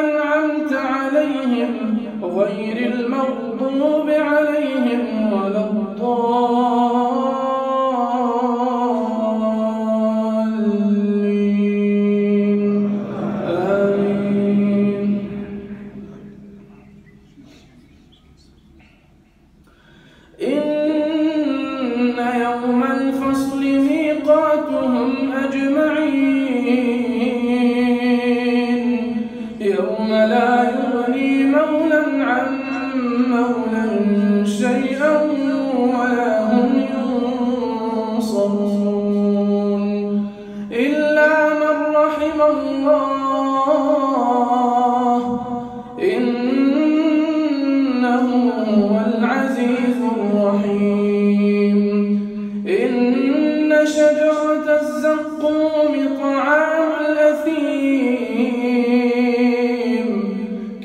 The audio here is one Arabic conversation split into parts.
أنعمت عليهم غير المغضوب عليهم ولا الضالين؟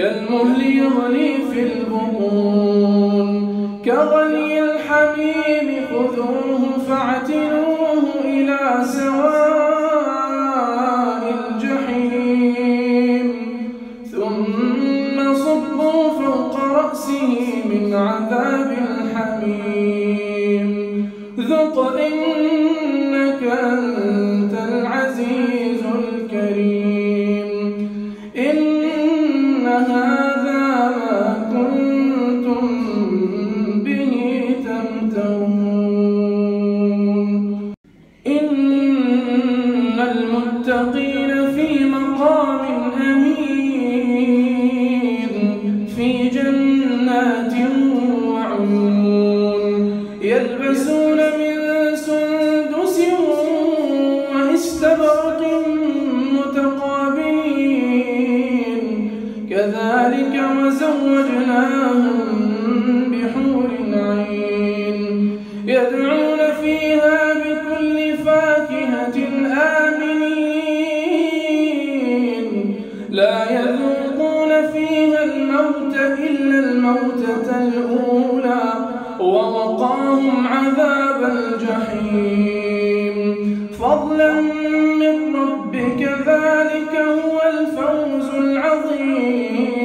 كالمهل يغلي في البطون كغلي الحميم خذوه فاعتلوه إلى سواء الجحيم. ثم صبوا فوق رأسه من عذاب الحميم. ذق إنك أنت المتقين في مقام أمين في جنات وعيون يلبسون من سندس واستبرق متقابلين. كذلك وزوجناهم بحور عين. يدعون الأولى ووقاهم عذاب الجحيم. فضلا من ربك ذلك هو الفوز العظيم.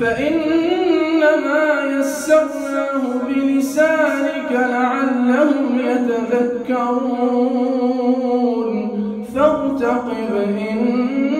فإنما يسرناه بلسانك لعلهم يتذكرون. فارتقب إن